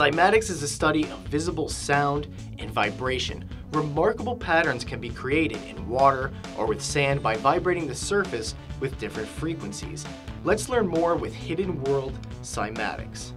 Cymatics is a study of visible sound and vibration. Remarkable patterns can be created in water or with sand by vibrating the surface with different frequencies. Let's learn more with Hidden World Cymatics.